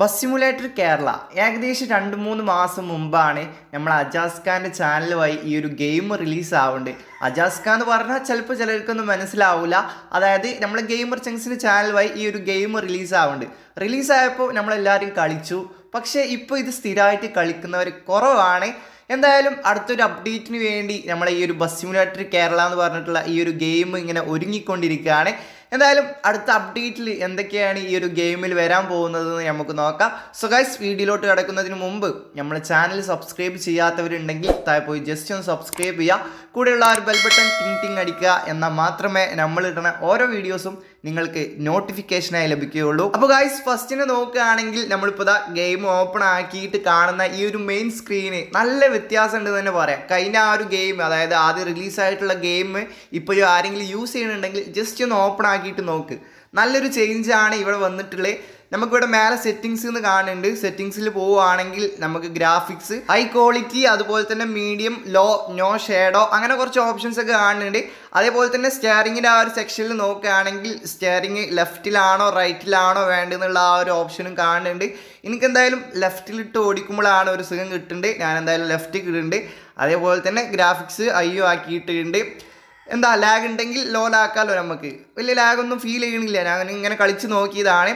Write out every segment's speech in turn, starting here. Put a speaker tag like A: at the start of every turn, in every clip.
A: Bus simulator Kerala. ഏകദേശം രണ്ട് മൂന്ന് മാസം മുമ്പാണ് നമ്മൾ അജാസ് ഖാന്റെ വഴി ഈ ഒരു ഗെയിം റിലീസ് ആവുന്നുണ്ട് അജാസ് ഖാൻ എന്ന് പറഞ്ഞാൽ ചിലപ്പോൾ ചിലർക്കൊന്നും മനസ്സിലാവില്ല അതായത് നമ്മൾ ഗെയിമർ ചങ്സിന്റെ വഴി ഈ ഒരു ഗെയിം റിലീസ് ആവുന്നുണ്ട് റിലീസായപ്പോൾ നമ്മളെല്ലാവരും കളിച്ചു. പക്ഷേ ഇപ്പോൾ ഇത് സ്ഥിരമായിട്ട് കളിക്കുന്നവർ കുറവാണ്. എന്തായാലും അടുത്തൊരു അപ്ഡേറ്റിന് വേണ്ടി നമ്മളെ ഈ ഒരു ബസ് സിമുലേറ്റർ കേരള എന്ന് പറഞ്ഞിട്ടുള്ള ഈ ഒരു ഗെയിം ഇങ്ങനെ ഒരുങ്ങിക്കൊണ്ടിരിക്കുകയാണ്. എന്തായാലും അടുത്ത അപ്ഡേറ്റിൽ എന്തൊക്കെയാണ് ഈ ഒരു ഗെയിമിൽ വരാൻ പോകുന്നതെന്ന് നമുക്ക് നോക്കാം. സോ വീഡിയോയിലോട്ട് കിടക്കുന്നതിന് മുമ്പ് നമ്മൾ ചാനൽ സബ്സ്ക്രൈബ് ചെയ്യാത്തവരുണ്ടെങ്കിൽ താഴെ പോയി ജസ്റ്റ് ഒന്ന് സബ്സ്ക്രൈബ് ചെയ്യുക. കൂടെയുള്ള ഒരു ബെൽ ബട്ടൺ ടിങ് ടിങ് അടിക്കുക എന്നാൽ മാത്രമേ നമ്മൾ ഇടുന്ന ഓരോ വീഡിയോസും നിങ്ങൾക്ക് നോട്ടിഫിക്കേഷനായി ലഭിക്കുകയുള്ളൂ. അപ്പോൾ ഗൈസ് ഫസ്റ്റിനെ നോക്കുകയാണെങ്കിൽ നമ്മളിപ്പോൾ ഗെയിം ഓപ്പൺ ആക്കിയിട്ട് കാണുന്ന ഈ ഒരു മെയിൻ സ്ക്രീന് നല്ല വ്യത്യാസം ഉണ്ടെന്ന് തന്നെ പറയാം. കഴിഞ്ഞ ആ ഒരു ഗെയിം അതായത് ആദ്യം റിലീസായിട്ടുള്ള ഗെയിം ഇപ്പോൾ ആരെങ്കിലും യൂസ് ചെയ്യുന്നുണ്ടെങ്കിൽ ജസ്റ്റ് ഒന്ന് ഓപ്പൺ ആക്കിയിട്ട് നോക്ക്. നല്ലൊരു ചേഞ്ചാണ് ഇവിടെ വന്നിട്ടുള്ളത് നമുക്കിവിടെ മേലെ സെറ്റിങ്സ് എന്ന് കാണുന്നുണ്ട്. സെറ്റിങ്സിൽ പോവുകയാണെങ്കിൽ നമുക്ക് ഗ്രാഫിക്സ് ഹൈ ക്വാളിറ്റി അതുപോലെ തന്നെ മീഡിയം ലോ നോ ഷേഡോ അങ്ങനെ കുറച്ച് ഓപ്ഷൻസ് ഒക്കെ കാണുന്നുണ്ട്. അതേപോലെ തന്നെ സ്റ്റെയറിങ്ങിന്റെ ആ ഒരു സെക്ഷനിൽ നോക്കുകയാണെങ്കിൽ സ്റ്റെയറിങ് ലെഫ്റ്റിലാണോ റൈറ്റിലാണോ വേണ്ടതെന്നുള്ള ആ ഒരു ഓപ്ഷനും കാണുന്നുണ്ട്. എനിക്ക് എന്തായാലും ലെഫ്റ്റിലിട്ട് ഓടിക്കുമ്പോഴാണ് ഒരു സുഖം കിട്ടുന്നുണ്ട് ഞാൻ എന്തായാലും ലെഫ്റ്റ് കിട്ടുന്നുണ്ട് അതേപോലെ തന്നെ ഗ്രാഫിക്സ് അയ്യോ ആക്കിയിട്ടുണ്ട്. എന്താ ലാഗ് ഉണ്ടെങ്കിൽ ലോ ലാക്കാമല്ലോ നമുക്ക്. വലിയ ലാഗൊന്നും ഫീൽ ചെയ്യണില്ല. ഞാൻ ഇങ്ങനെ കളിച്ച് നോക്കിയതാണ്.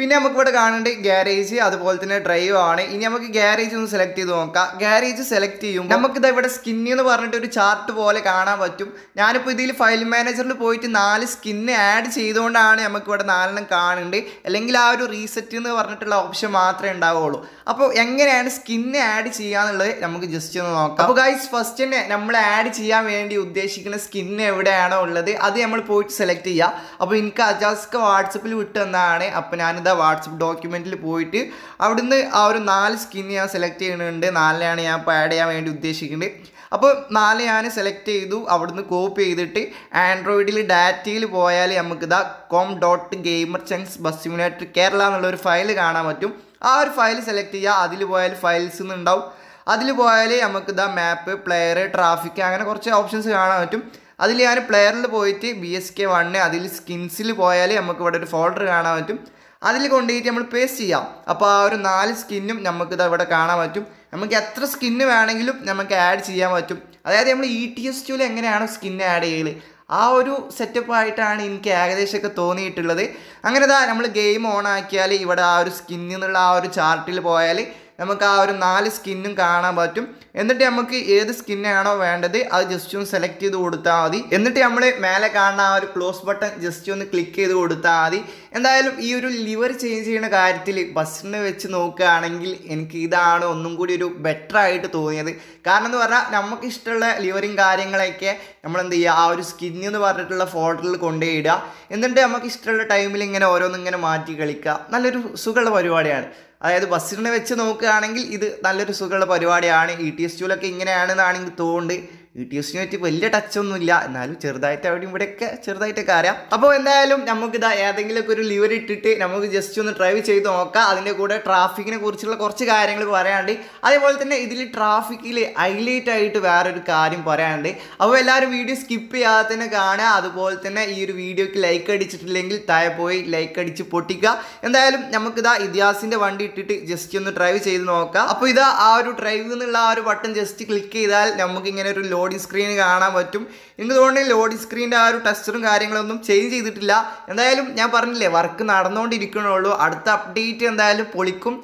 A: പിന്നെ നമുക്ക് ഇവിടെ കാണേണ്ട ഗ്യാരേജ് അതുപോലെ തന്നെ ഡ്രൈവ് ആണ്. ഇനി നമുക്ക് ഗ്യാരേജ് ഒന്ന് സെലക്ട് ചെയ്ത് നോക്കാം. ഗ്യാരേജ് സെലക്ട് ചെയ്യും നമുക്കിത് ഇവിടെ സ്കിന്നി എന്ന് പറഞ്ഞിട്ട് ഒരു ചാർട്ട് പോലെ കാണാൻ പറ്റും. ഞാനിപ്പോൾ ഇതിൽ ഫയൽ മാനേജറിൽ പോയിട്ട് നാല് സ്കിന്ന് ആഡ് ചെയ്തുകൊണ്ടാണ് നമുക്ക് ഇവിടെ നാലെണ്ണം കാണുന്നുണ്ട്. അല്ലെങ്കിൽ ആ ഒരു റീസെറ്റ് എന്ന് പറഞ്ഞിട്ടുള്ള ഓപ്ഷൻ മാത്രമേ ഉണ്ടാവുള്ളൂ. അപ്പോൾ എങ്ങനെയാണ് സ്കിന്ന് ആഡ് ചെയ്യാന്നുള്ളത് നമുക്ക് ജസ്റ്റ് ഒന്ന് നോക്കാം. അപ്പോൾ ഗൈസ് ഫസ്റ്റ് തന്നെ നമ്മൾ ആഡ് ചെയ്യാൻ വേണ്ടി ഉദ്ദേശിക്കുന്ന സ്കിന്ന് എവിടെയാണോ ഉള്ളത് അത് നമ്മൾ പോയിട്ട് സെലക്ട് ചെയ്യുക അപ്പോൾ എനിക്ക് അജാസ്ക് വാട്സപ്പിൽ വിട്ടു തന്നാണ് അപ്പോൾ ഞാനിതാ വാട്സപ്പ് ഡോക്യുമെന്റിൽ പോയിട്ട് അവിടുന്ന് ആ ഒരു നാല് സ്കിൻ ഞാൻ സെലക്ട് ചെയ്യുന്നുണ്ട്. നാലിനെയാണ് ഞാൻ ഇപ്പോൾ ആഡ് ചെയ്യാൻ വേണ്ടി ഉദ്ദേശിക്കുന്നത്. അപ്പോൾ നാല് ഞാൻ സെലക്ട് ചെയ്തു. അവിടുന്ന് കോപ്പി ചെയ്തിട്ട് ആൻഡ്രോയിഡിൽ ഡാറ്റയിൽ പോയാൽ നമുക്കിതാ കോം ഡോട്ട് ഗെയിമർ ചങ്സ് ബസ് സിമുലേറ്റർ കേരള എന്നുള്ള ഒരു ഫയൽ കാണാൻ പറ്റും. ആ ഒരു ഫയൽ സെലക്ട് ചെയ്യുക അതിൽ പോയാൽ ഫയൽസ് എന്നുണ്ടാവും അതിൽ പോയാൽ നമുക്ക് ഇതാ മാപ്പ് പ്ലെയർ ട്രാഫിക് അങ്ങനെ കുറച്ച് ഓപ്ഷൻസ് കാണാൻ പറ്റും. അതിൽ ഞാൻ പ്ലെയറിൽ പോയിട്ട് ബി എസ് കെ വണ്ണ് അതിൽ സ്കിൻസിൽ പോയാൽ നമുക്ക് ഇവിടെ ഒരു ഫോൾഡർ കാണാൻ പറ്റും. അതിൽ കൊണ്ടുപോയിട്ട് നമ്മൾ പേസ്റ്റ് ചെയ്യാം. അപ്പോൾ ആ ഒരു നാല് സ്കിന്നും നമുക്കിത് ഇവിടെ കാണാൻ പറ്റും. നമുക്ക് എത്ര സ്കിന്ന് വേണമെങ്കിലും നമുക്ക് ആഡ് ചെയ്യാൻ പറ്റും. അതായത് നമ്മൾ ഇ ടി എസ് ടുവിൽ എങ്ങനെയാണ് സ്കിന്ന് ആഡ് ചെയ്യൽ ആ ഒരു സെറ്റപ്പ് ആയിട്ടാണ് എനിക്ക് ഏകദേശമൊക്കെ തോന്നിയിട്ടുള്ളത്. അങ്ങനെ ഇതാ നമ്മൾ ഗെയിം ഓൺ ആക്കിയാൽ ഇവിടെ ആ ഒരു സ്കിന്നിൽ നിന്നുള്ള ആ ഒരു ചാർട്ടിൽ പോയാൽ നമുക്ക് ആ ഒരു നാല് സ്കിന്നും കാണാൻ പറ്റും. എന്നിട്ട് നമുക്ക് ഏത് സ്കിന്നാണോ വേണ്ടത് അത് ജസ്റ്റ് ഒന്ന് സെലക്ട് ചെയ്ത് കൊടുത്താൽ മതി. എന്നിട്ട് നമ്മൾ മേലെ കാണുന്ന ആ ഒരു ക്ലോസ് ബട്ടൺ ജസ്റ്റ് ഒന്ന് ക്ലിക്ക് ചെയ്ത് കൊടുത്താൽ മതി. എന്തായാലും ഈ ഒരു ലിവർ ചേഞ്ച് ചെയ്യുന്ന കാര്യത്തിൽ ബസ്സിനെ വെച്ച് നോക്കുകയാണെങ്കിൽ എനിക്ക് ഇതാണ് ഒന്നും കൂടി ഒരു ബെറ്റർ ആയിട്ട് തോന്നിയത്. കാരണം എന്ന് പറഞ്ഞാൽ നമുക്ക് ഇഷ്ടമുള്ള ലിവറും കാര്യങ്ങളൊക്കെ നമ്മൾ എന്ത് ചെയ്യുക? ആ ഒരു സ്കിന്ന് എന്ന് പറഞ്ഞിട്ടുള്ള ഫോട്ടോയിൽ കൊണ്ടുപോയിടുക എന്നിട്ട് നമുക്ക് ഇഷ്ടമുള്ള ടൈമിൽ ഇങ്ങനെ ഓരോന്നിങ്ങനെ മാറ്റി കളിക്കുക. നല്ലൊരു സുഖമുള്ള പരിപാടിയാണ്. അതായത് ബസ്സിനെ വെച്ച് നോക്കുകയാണെങ്കിൽ ഇത് നല്ലൊരു സുഖമുള്ള പരിപാടിയാണ്. ഇ ടി എസ് ടുവിലൊക്കെ ഇങ്ങനെയാണെന്നാണ് എനിക്ക് തോന്നുന്നത് ഇ ടി എസിനെ പറ്റി വലിയ ടച്ച് ഒന്നുമില്ല. എന്നാലും ചെറുതായിട്ട് അവിടെ ഇവിടെയൊക്കെ ചെറുതായിട്ടൊക്കെ അറിയാം. അപ്പോൾ എന്തായാലും നമുക്കിതാ ഏതെങ്കിലുമൊക്കെ ഒരു ലിവർ ഇട്ടിട്ട് നമുക്ക് ജസ്റ്റ് ഒന്ന് ഡ്രൈവ് ചെയ്ത് നോക്കാം. അതിന്റെ കൂടെ ട്രാഫിക്കിനെ കുറിച്ചുള്ള കുറച്ച് കാര്യങ്ങൾ പറയാണ്ട് അതേപോലെ തന്നെ ഇതിൽ ട്രാഫിക്കിൽ ഹൈലൈറ്റ് ആയിട്ട് വേറൊരു കാര്യം പറയാണ്ട് അപ്പോൾ എല്ലാവരും വീഡിയോ സ്കിപ്പ് ചെയ്യാതെ തന്നെ കാണുക. അതുപോലെ തന്നെ ഈ ഒരു വീഡിയോക്ക് ലൈക്ക് അടിച്ചിട്ടില്ലെങ്കിൽ താഴെ പോയി ലൈക്ക് അടിച്ച് പൊട്ടിക്കുക. എന്തായാലും നമുക്കിതാ ഇതിഹാസിന്റെ വണ്ടി ഇട്ടിട്ട് ജസ്റ്റ് ഒന്ന് ഡ്രൈവ് ചെയ്ത് നോക്കാം. അപ്പോൾ ഇതാ ആ ഒരു ഡ്രൈവ് എന്നുള്ള ആ ഒരു ബട്ടൺ ജസ്റ്റ് ക്ലിക്ക് ചെയ്താൽ നമുക്കിങ്ങനെ ഒരു ഒരു ലോഡിംഗ് സ്ക്രീൻ കാണാൻ പറ്റും. എനിക്ക് തോന്നുന്നത് ലോഡി സ്ക്രീന്റെ ആ ഒരു ടെസ്റ്ററും കാര്യങ്ങളൊന്നും ചേഞ്ച് ചെയ്തിട്ടില്ല. എന്തായാലും ഞാൻ പറഞ്ഞില്ലേ വർക്ക് നടന്നുകൊണ്ടിരിക്കണുള്ളൂ അടുത്ത അപ്ഡേറ്റ് എന്തായാലും പൊളിക്കും.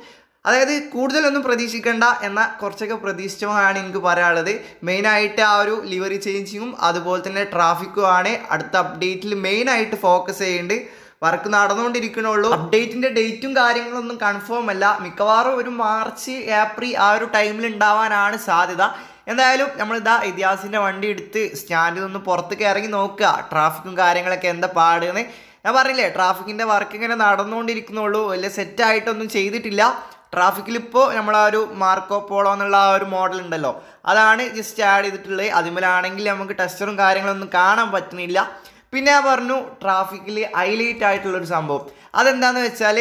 A: അതായത് കൂടുതലൊന്നും പ്രതീക്ഷിക്കേണ്ട എന്ന കുറച്ചൊക്കെ പ്രതീക്ഷിച്ചതാണ് എനിക്ക് പറയാനുള്ളത്. മെയിനായിട്ട് ആ ഒരു ലിവറി ചേഞ്ചിങ്ങും അതുപോലെ തന്നെ ട്രാഫിക്കുമാണ് അടുത്ത അപ്ഡേറ്റിൽ മെയിനായിട്ട് ഫോക്കസ് ചെയ്യേണ്ടത് വർക്ക് നടന്നുകൊണ്ടിരിക്കണുള്ളൂ അപ്ഡേറ്റിന്റെ ഡേറ്റും കാര്യങ്ങളൊന്നും കൺഫേം അല്ല. മിക്കവാറും ഒരു മാർച്ച് ഏപ്രിൽ ആ ഒരു ടൈമിൽ ഉണ്ടാവാനാണ് സാധ്യത. എന്തായാലും നമ്മൾ ഇതാ ഇതിഹാസിന്റെ വണ്ടി എടുത്ത് സ്റ്റാൻഡിൽ നിന്ന് പുറത്തേക്ക് ഇറങ്ങി നോക്കുക. ട്രാഫിക്കും കാര്യങ്ങളൊക്കെ എന്താ പാടുകയെന്ന് ഞാൻ പറഞ്ഞില്ലേ ട്രാഫിക്കിന്റെ വർക്ക് ഇങ്ങനെ നടന്നുകൊണ്ടിരിക്കുന്നുള്ളൂ. വലിയ സെറ്റായിട്ടൊന്നും ചെയ്തിട്ടില്ല. ട്രാഫിക്കിൽ ഇപ്പോൾ നമ്മൾ ആ ഒരു മാർക്കോ പോളോ എന്നുള്ള ആ ഒരു മോഡൽ ഉണ്ടല്ലോ. അതാണ് ജസ്റ്റ് ആഡ് ചെയ്തിട്ടുള്ളത്. അതിമേലാണെങ്കിൽ നമുക്ക് ടെസ്റ്ററും കാര്യങ്ങളൊന്നും കാണാൻ പറ്റുന്നില്ല. പിന്നെ ഞാൻ പറഞ്ഞു ട്രാഫിക്കിൽ ഹൈലൈറ്റ് ആയിട്ടുള്ളൊരു സംഭവം. അതെന്താണെന്ന് വെച്ചാൽ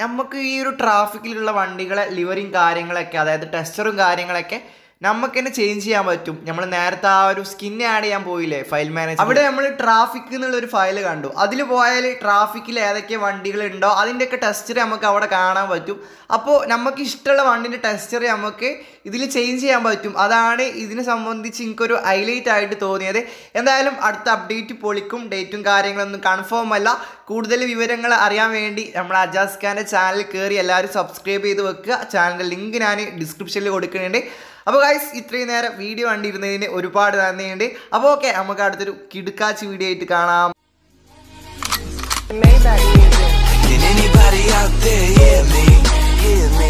A: നമുക്ക് ഈ ഒരു ട്രാഫിക്കിലുള്ള വണ്ടികളെ ലിവറിങ് കാര്യങ്ങളൊക്കെ അതായത് ടെസ്റ്ററും കാര്യങ്ങളൊക്കെ നമുക്ക് തന്നെ ചേഞ്ച് ചെയ്യാൻ പറ്റും. നമ്മൾ നേരത്തെ ആ ഒരു സ്കിൻ ആഡ് ചെയ്യാൻ പോയില്ലേ? ഫയൽ മാനേജ് അവിടെ നമ്മൾ ട്രാഫിക് എന്നുള്ള ഒരു ഫയൽ കണ്ടു അതിൽ പോയാൽ ട്രാഫിക്കിൽ ഏതൊക്കെ വണ്ടികൾ ഉണ്ടോ അതിന്റെയൊക്കെ ടെസ്റ്റർ നമുക്ക് അവിടെ കാണാൻ പറ്റും. അപ്പോൾ നമുക്ക് ഇഷ്ടമുള്ള വണ്ടിന്റെ ടെസ്റ്റർ നമുക്ക് ഇതിൽ ചേഞ്ച് ചെയ്യാൻ പറ്റും. അതാണ് ഇതിനെ സംബന്ധിച്ച് എനിക്കൊരു ഹൈലൈറ്റ് ആയിട്ട് തോന്നിയത്. എന്തായാലും അടുത്ത അപ്ഡേറ്റ് പൊളിക്കും. ഡേറ്റും കാര്യങ്ങളൊന്നും കൺഫേം അല്ല. കൂടുതൽ വിവരങ്ങൾ അറിയാൻ വേണ്ടി നമ്മൾ അജാസ് ഖാന്റെ ചാനൽ കയറി എല്ലാവരും സബ്സ്ക്രൈബ് ചെയ്ത് വെക്കുക. ചാനലിന്റെ ലിങ്ക് ഞാൻ ഡിസ്ക്രിപ്ഷനിൽ കൊടുക്കുന്നുണ്ട്. അപ്പോൾ ഗൈസ് ഇത്രയും നേരം വീഡിയോ കണ്ടിരുന്നതിന് ഒരുപാട് നന്ദിയുണ്ട് അപ്പോൾ ഓക്കെ നമുക്ക് അടുത്തൊരു കിടുക്കാച്ച് വീഡിയോ ആയിട്ട് കാണാം
B: Maybach music.
C: Can anybody out there hear me? Hear me?